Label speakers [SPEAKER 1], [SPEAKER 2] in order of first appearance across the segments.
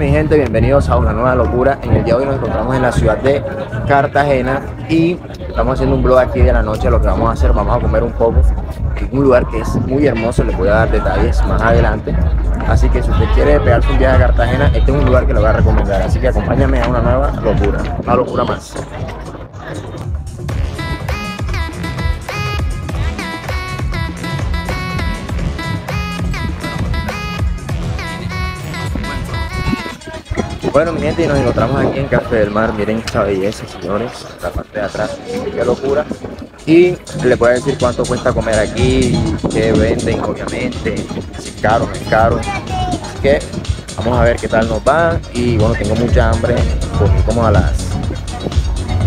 [SPEAKER 1] Mi gente, bienvenidos a una nueva locura. En el día de hoy nos encontramos en la ciudad de Cartagena y estamos haciendo un vlog aquí de la noche. Lo que vamos a hacer, vamos a comer un poco en un lugar que es muy hermoso, les voy a dar detalles más adelante. Así que si usted quiere pegarse un viaje a Cartagena, este es un lugar que lo voy a recomendar. Así que acompáñame a una nueva locura, una locura más. Bueno, mi gente, y nos encontramos aquí en Café del Mar. Miren esta belleza, señores. La parte de atrás, qué locura. Y le puedo decir cuánto cuesta comer aquí, qué venden, obviamente. Si es caro, no es caro. Así que vamos a ver qué tal nos va. Y bueno, tengo mucha hambre. Comí como a las.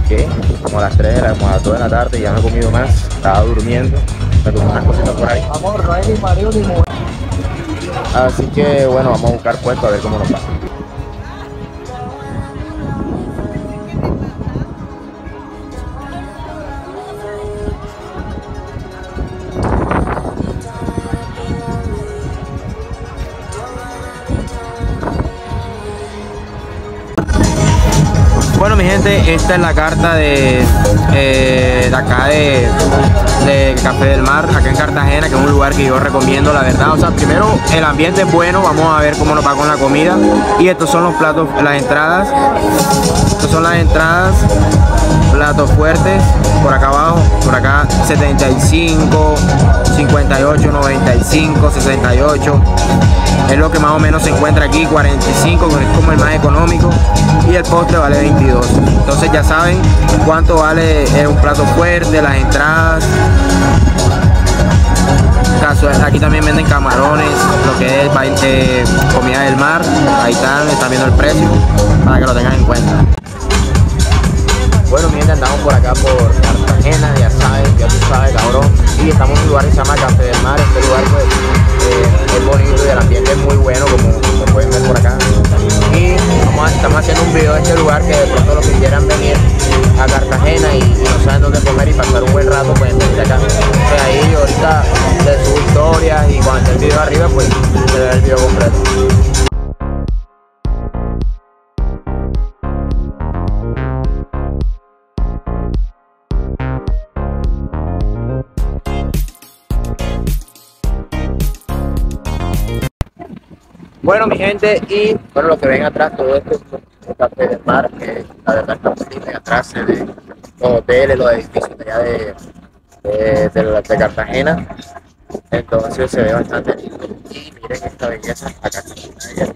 [SPEAKER 1] ¿Qué? Como a las 3 de la, como a las 2 de la tarde. Ya no he comido más. Estaba durmiendo. Me comí unas cositas por ahí.
[SPEAKER 2] Amor, no hay ni marido ni mujer.
[SPEAKER 1] Así que bueno, vamos a buscar puesto a ver cómo nos va. Esta es la carta de, eh, de acá de, de Café del Mar, acá en Cartagena, que es un lugar que yo recomiendo, la verdad. O sea, primero el ambiente es bueno, vamos a ver cómo nos va con la comida. Y estos son los platos, las entradas. Estos son las entradas, platos fuertes, por acá abajo, por acá 75, 58, 95, 68. Es lo que más o menos se encuentra aquí, 45, que es como el más económico. Y el postre vale 22. Entonces ya saben cuánto vale un plato fuerte, las entradas. Aquí también venden camarones, lo que es eh, comida del mar. Ahí están, están viendo el precio para que lo tengan en cuenta. Bueno, miren, andamos por acá por Cartagena, ya sabes, ya tú sabes, cabrón. Y estamos en un lugar que se llama Café del Mar. Este lugar, pues, eh, es bonito y el ambiente es muy bueno, como, como pueden ver por acá. Y vamos a- estamos haciendo un video de este lugar que de pronto los que quieran venir a Cartagena y, no saben dónde comer y pasar un buen rato, pueden venir acá. Entonces ahí ahorita les subo historias y cuando esté el video arriba, pues se ve el video completo. Bueno, mi gente, y bueno, lo que ven atrás, todo esto es café del mar, que la verdad está muy lindo, atrás se ve los hoteles, los edificios de allá de, de, de Cartagena, entonces se ve bastante lindo. Y miren esta belleza, acá. Esto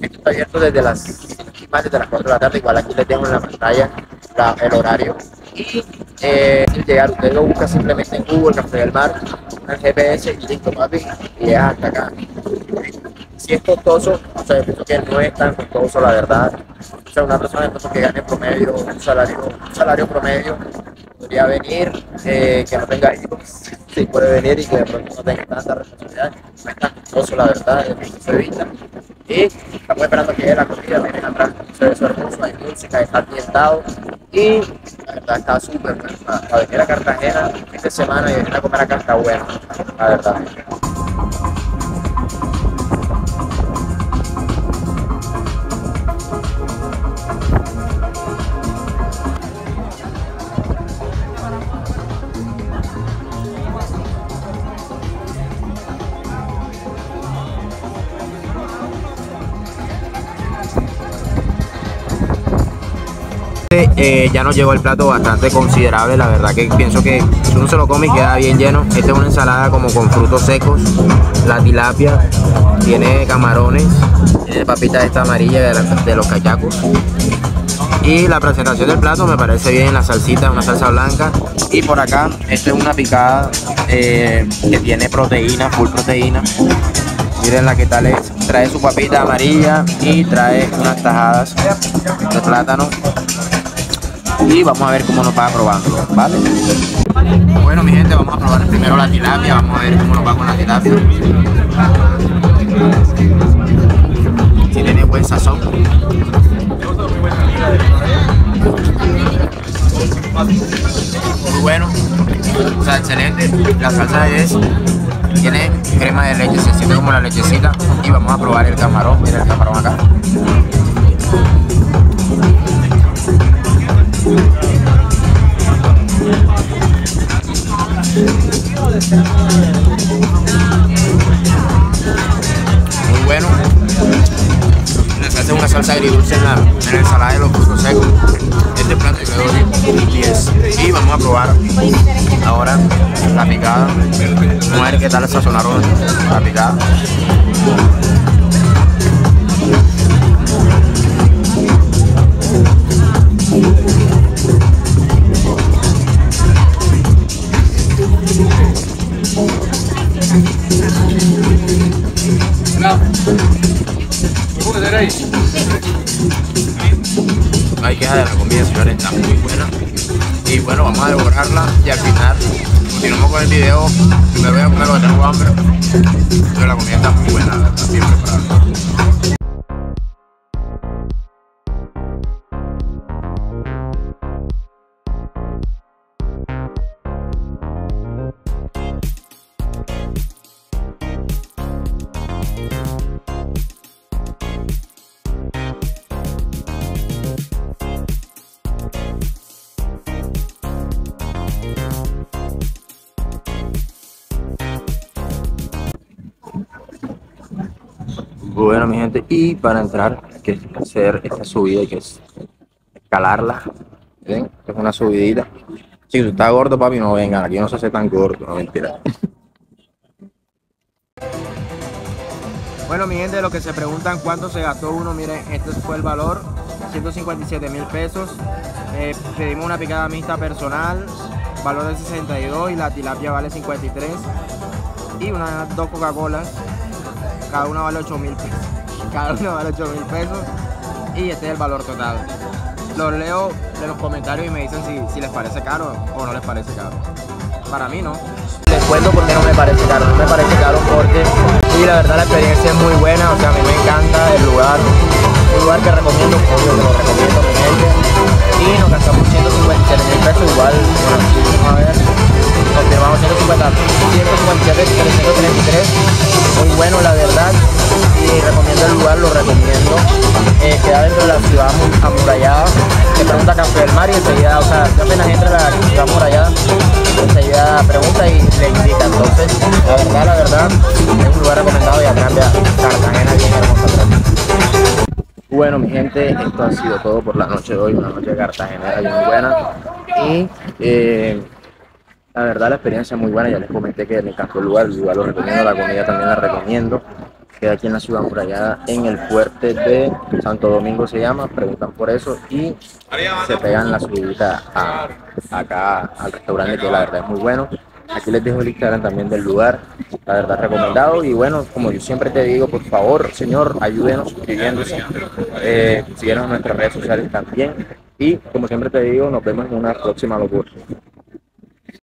[SPEAKER 1] está abierto desde las desde las 4 de la tarde, igual aquí les dejo en la pantalla la- el horario. Y eh, llegar, usted lo busca simplemente en Google, Café del Mar, en el GPS y listo, papi, y llegas hasta acá si es costoso, o sea, yo pienso que no es tan costoso, la verdad. O sea, una persona que gane promedio, un salario, un salario promedio, podría venir, eh, que no tenga hijos, sí puede venir y que de pronto no tenga tanta responsabilidad. No es tan costoso, la verdad, desde mi punto de vista. Y estamos esperando que la comida, miren atrás, se ve eso hermoso, hay música, está ambientado y la verdad está súper bueno. Para, venir a Cartagena fin de semana y venir a comer está bueno, la verdad. Eh, ya nos llegó el plato bastante considerable, la verdad que pienso que si uno se lo come y queda bien lleno, esta es una ensalada como con frutos secos, la tilapia, tiene camarones, tiene papitas esta amarilla de, la- de los cachacos. Y la presentación del plato me parece bien, la salsita, una salsa blanca. Y por acá esto es una picada eh, que tiene proteína, full proteína, miren la que tal es, trae su papita amarilla y trae unas tajadas de plátano y vamos a ver cómo nos va probando, ¿vale? Bueno, mi gente, vamos a probar primero la tilapia, vamos a ver cómo nos va con la tilapia. Si tiene buen sazón. Muy bueno, o sea, excelente. La salsa es Tiene crema de leche, se siente como la lechecita. Y vamos a probar el camarón. Mira el camarón acá. Agridulce en la, en la ensalada de los frutos secos. Este plato yo le doy 10. Y vamos a probar ahora la picada. Vamos a ver qué tal sazonaron la picada. Hay queja de la comida, señores, está muy buena. Y bueno, vamos a devorarla y al final continuamos con el video. Primero voy a comer lo que tengo hambre. Pero la comida está muy buena, verdad, bien. Bueno, mi gente, y para entrar hay que hacer esta subida, hay que escalarla. ¿Ven? Es una subidita. Si tú estás gordo, papi, no vengan. Aquí no se hace tan gordo, no mentira. Bueno, mi gente, lo que se preguntan cuánto se gastó uno, miren, este fue el valor, 157 mil pesos. Eh, pedimos una picada mixta personal, valor de 62 y la tilapia vale 53. Y unas dos Coca-Colas, cada una vale 8 mil pesos. Cada una vale 8 mil pesos y este es el valor total. Los leo de los comentarios y me dicen si, si les parece caro o no les parece caro. Para mí no. Les cuento porque no me parece caro, no me parece caro porque y la verdad la experiencia es muy buena, o sea, a mí me encanta el lugar, un lugar que recomiendo, obvio que lo recomiendo gente y nos gastamos 157 mil pesos igual, bueno, vamos a ver, confirmamos 150, 157, 333, muy bueno la verdad. Y recomiendo el lugar, lo recomiendo, eh, queda dentro de la ciudad amurallada, te pregunta Café del Mar enseguida, o sea, apenas entra la ciudad amurallada, enseguida pregunta y le indica, entonces, la verdad, la verdad, es un lugar recomendado y atrás vea Cartagena bien hermosa. Bueno mi gente, esto ha sido todo por la noche de hoy, una noche de Cartagena bien buena. Y eh, la verdad la experiencia es muy buena, ya les comenté que me encantó el lugar, el lugar lo recomiendo, la comida también la recomiendo, queda aquí en la ciudad amurallada en el fuerte de Santo Domingo se llama, preguntan por eso y se pegan la subida a, acá al restaurante que la verdad es muy bueno. Aquí les dejo el Instagram también del lugar, la verdad recomendado. Y bueno, como yo siempre te digo, por favor, señor, ayúdenos suscribiéndose, eh, en nuestras redes sociales también. Y como siempre te digo, nos vemos en una próxima locura.